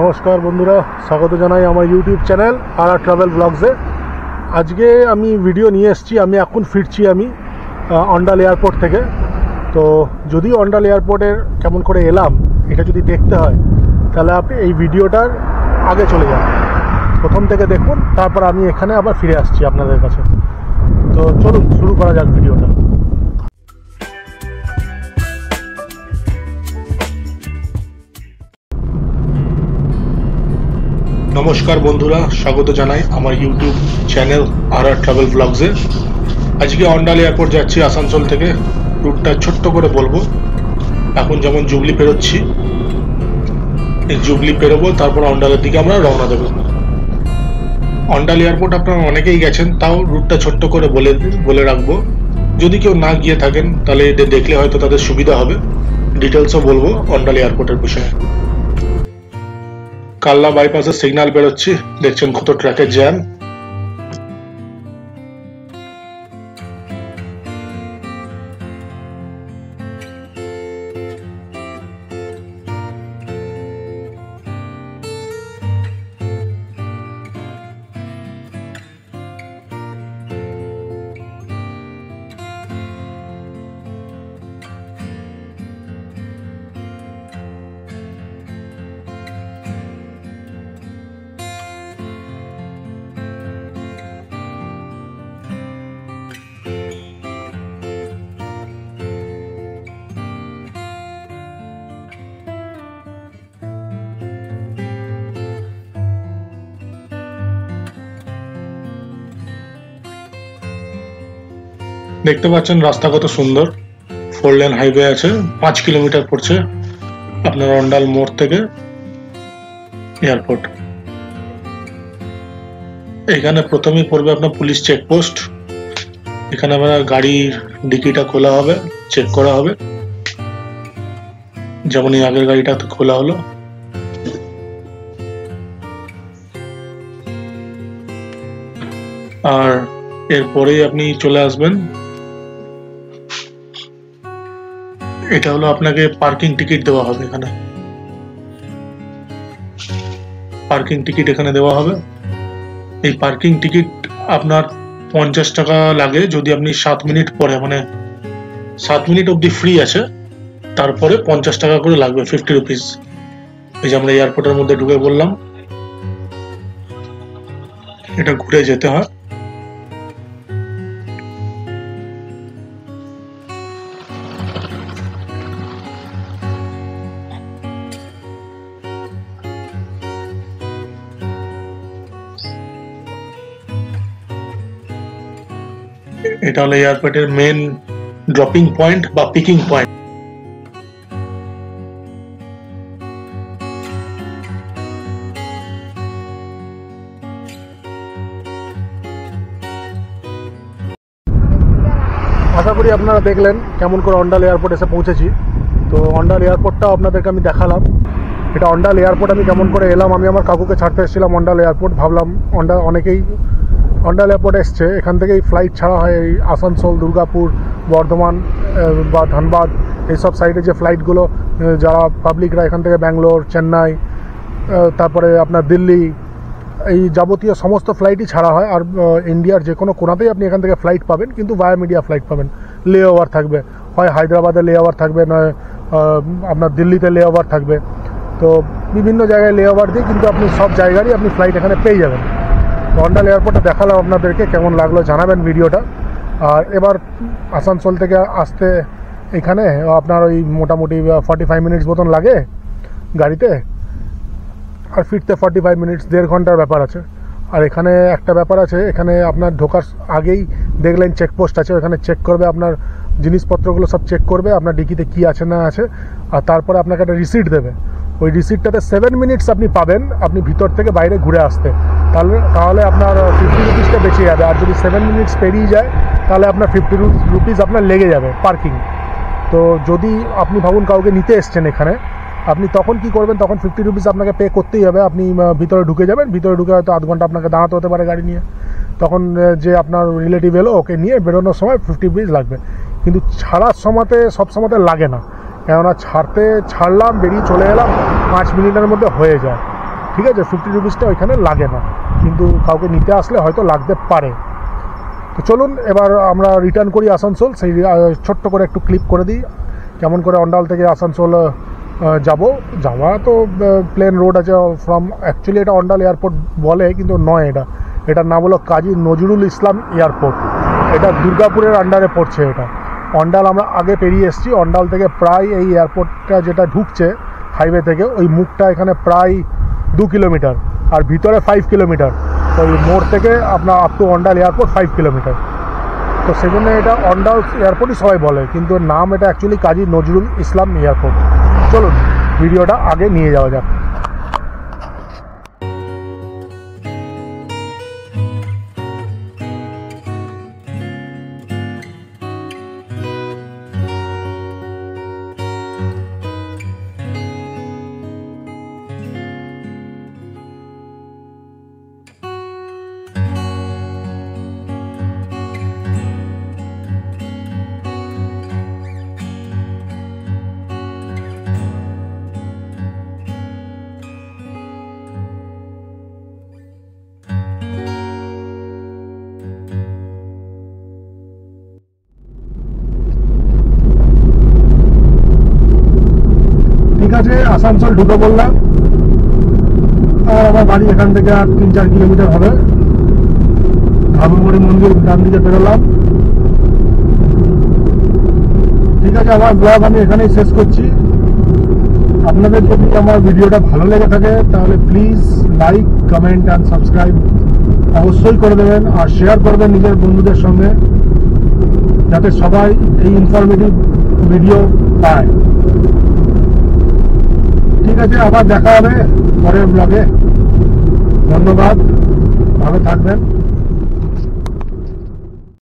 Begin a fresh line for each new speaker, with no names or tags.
নমস্কার বন্ধুরা, স্বাগত জানাই আমার ইউটিউব চ্যানেল আর ট্রাভেল ব্লগসে আজকে আমি ভিডিও নিয়ে এসেছি, আমি এখন ফিরছি আমি অন্ডাল এয়ারপোর্ট থেকে। তো যদি অন্ডাল এয়ারপোর্টের কেমন করে এলাম, এটা যদি দেখতে হয়, তাহলে আপনি এই ভিডিওটার আগে চলে যান। প্রথম থেকে দেখুন, তারপর আমি এখানে আবার ফিরে আসছি আপনাদের কাছে। তো চলুন, শুরু করা যাক ভিডিওটা নমস্কার বন্ধুরা, স্বাগত জানাই আমার ইউটিউব চ্যানেল আর আর ট্রাভেল ব্লগসে আজকে অন্ডাল এয়ারপোর্ট যাচ্ছি আসানসোল থেকে। রুটটা ছোট্ট করে বলব। এখন যেমন জুবলি পেরোচ্ছি জুবলি পেরোবো, তারপর অন্ডালের দিকে আমরা রওনা দেবো। অন্ডাল এয়ারপোর্ট আপনারা অনেকেই গেছেন, তাও রুটটা ছোট্ট করে বলে বলে রাখব। যদি কেউ না গিয়ে থাকেন, তাহলে এদের দেখলে হয়তো তাদের সুবিধা হবে। ডিটেলসও বলব অন্ডাল এয়ারপোর্টের বিষয়ে। কাল্লা বাইপাসের সিগন্যাল বেরোচ্ছি। দেখছেন কত ট্র্যাকের জ্যাম দেখতে পাচ্ছেন, রাস্তা কত সুন্দর। ফোর লেন হাইওয়ে আছে, পাঁচ কিলোমিটার পড়ছে আপনার অন্ডাল মোড় থেকে এয়ারপোর্ট এখানে প্রথমেই পড়বে আপনার পুলিশ চেকপোস্ট এখানে আমরা গাড়ির ডিকিটা খোলা হবে চেক করা হবে। যেমন এই আগের গাড়িটা খোলা হলো। আর এরপরেই আপনি চলে আসবেন এটা হলো আপনাকে পার্কিং টিকিট দেওয়া হবে এখানে। পার্কিং টিকিট এখানে দেওয়া হবে। এই পার্কিং টিকিট আপনার পঞ্চাশ টাকা লাগে যদি আপনি সাত মিনিট পরে মানে সাত মিনিট অবধি ফ্রি আছে, তারপরে পঞ্চাশ টাকা করে লাগবে ফিফটি রুপিস এই যে আমরা এয়ারপোর্টের মধ্যে ঢুকে বললাম এটা ঘুরে যেতে হয়। এটা হলো এয়ারপোর্টের মেন ড্রপিং পয়েন্ট বা পিকিং পয়েন্ট আশা করি আপনারা দেখলেন কেমন করে অন্ডাল এয়ারপোর্ট এসে পৌঁছেছি। তো অন্ডাল এয়ারপোর্টটাও আপনাদেরকে আমি দেখালাম। এটা অন্ডাল এয়ারপোর্ট আমি কেমন করে এলাম, আমি আমার কাকুকে ছাড়তে এসেছিলাম অন্ডাল এয়ারপোর্ট ভাবলাম অন্ডাল অনেকেই অন্ডাল এয়ারপোর্ট এসছে। এখান থেকেই ফ্লাইট ছাড়া হয় এই আসানসোল, দুর্গাপুর, বর্ধমান বা ধানবাদ, এইসব সাইডে যে ফ্লাইটগুলো যারা পাবলিকরা এখান থেকে ব্যাঙ্গালোর, চেন্নাই তারপরে আপনার দিল্লি, এই যাবতীয় সমস্ত ফ্লাইটই ছাড়া হয়। আর ইন্ডিয়ার যে কোনো কোনাতেই আপনি এখান থেকে ফ্লাইট পাবেন, কিন্তু ভায়া মিডিয়া ফ্লাইট পাবেন। লে ওভার থাকবে। হয় হায়দ্রাবাদে লে ওভার থাকবে, নয় আপনার দিল্লিতে লে ওভার থাকবে। তো বিভিন্ন জায়গায় লে ওভার দিয়ে কিন্তু আপনি সব জায়গারই আপনি ফ্লাইট এখানে পেয়ে যাবেন। অন্ডাল এয়ারপোর্টে দেখালাম আপনাদেরকে, কেমন লাগল জানাবেন ভিডিওটা। আর এবার আসানসোল থেকে আসতে এখানে, আপনার ওই মোটামুটি ফর্টি ফাইভ মিনিটস মতন লাগে গাড়িতে। আর ফিরতে ফর্টি ফাইভ মিনিটস দেড় ঘণ্টার ব্যাপার আছে। আর এখানে একটা ব্যাপার আছে, এখানে আপনার ঢোকার আগেই দেখলেন চেকপোস্ট আছে, ওখানে চেক করবে আপনার জিনিসপত্রগুলো সব চেক করবে, আপনার ডিকিতে কি আছে না আছে, আর তারপরে আপনাকে একটা রিসিট দেবে। ওই রিসিটটাতে সেভেন মিনিটস আপনি পাবেন, আপনি ভিতর থেকে বাইরে ঘুরে আসতে। তাহলে তাহলে আপনার ফিফটি রুপিসটা বেঁচে যাবে। আর যদি সেভেন মিনিটস পেরিয়ে যায়, তাহলে আপনার ফিফটি রুপিস আপনার লেগে যাবে পার্কিং তো যদি আপনি ভাবুন কাউকে নিতে এসছেন এখানে, আপনি তখন কি করবেন? তখন ফিফটি রুপিস আপনাকে পে করতেই হবে। আপনি ভিতরে ঢুকে যাবেন। ভিতরে ঢুকে হয়তো আধ ঘণ্টা আপনাকে দাঁড়াতে হতে পারে গাড়ি নিয়ে। তখন যে আপনার রিলেটিভ এলো, ওকে নিয়ে বেরোনোর সময় ফিফটি রুপিস লাগবে। কিন্তু ছাড়ার সময়তে, সব সময়তে লাগে না। কেননা ছাড়তে, ছাড়লাম, বেরিয়ে চলে এলাম, পাঁচ মিনিটের মধ্যে হয়ে যায়। ঠিক আছে ফিফটি রুপিসটা ওইখানে লাগে না। কিন্তু কাউকে নিতে আসলে হয়তো লাগতে পারে। তো চলুন, এবার আমরা রিটার্ন করি আসানসোল। সেই ছোট্ট করে একটু ক্লিপ করে দিই। কেমন করে অন্ডাল থেকে আসানসোল যাব। যাওয়া তো প্লেন রোড আছে ফ্রম অ্যাকচুয়ালি এটা অন্ডাল এয়ারপোর্ট বলে, কিন্তু নয় এটা। এটার নাম হলো কাজী নজরুল ইসলাম এয়ারপোর্ট এটা দুর্গাপুরের আন্ডারে পড়ছে এটা। অন্ডাল আমরা আগে পেরিয়ে এসেছি। অন্ডাল থেকে প্রায় এই এয়ারপোর্টটা যেটা ঢুকছে হাইওয়ে থেকে, ওই মুখটা এখানে প্রায় দু কিলোমিটার আর ভিতরে ফাইভ কিলোমিটার। ওই মোড় থেকে আপনার up to Andal airport five kilometre. তো সেই জন্য এটা অন্ডাল এয়ারপোর্টই সবাই বলে, কিন্তু নাম এটা অ্যাকচুয়ালি কাজী নজরুল ইসলাম এয়ারপোর্ট চলুন, ভিডিওটা আগে নিয়ে যাওয়া যাক। ঠিক আছে, আসানসোল ঢুকে পড়লাম। আর আমার বাড়ি এখান থেকে আর তিন চার কিলোমিটার হবে। ধামুমড়ি মন্দির ডান দিকে বেরোলাম। ঠিক আছে, আমার ব্লগ আমি এখানেই শেষ করছি। আপনাদের যদি আমার ভিডিওটা ভালো লেগে থাকে, তাহলে please like comment and subscribe অবশ্যই করে দেবেন আর শেয়ার করবেন নিজের বন্ধুদের সঙ্গে, যাতে সবাই এই ইনফরমেটিভ ভিডিও পায়। ঠিক আছে আবার দেখা হবে পরের ব্লগে ধন্যবাদ ভালো থাকবেন।